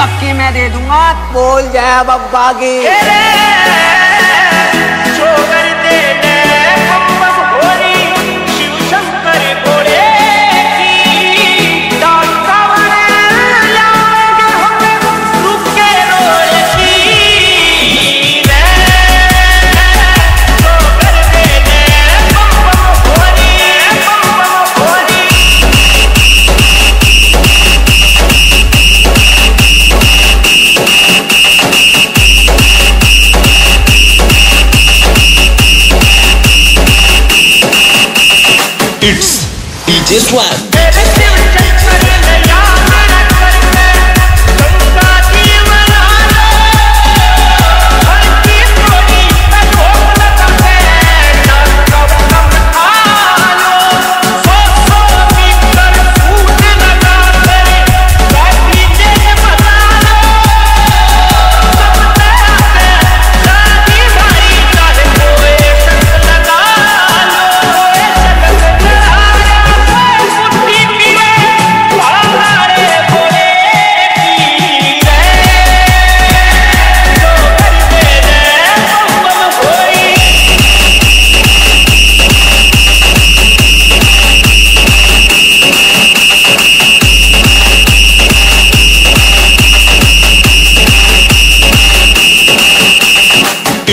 बाकी मैं दे दूँगा। बोल जाए बब्बा की। It's DJ Swag.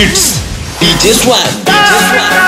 It's DJ Swag. DJ Swag.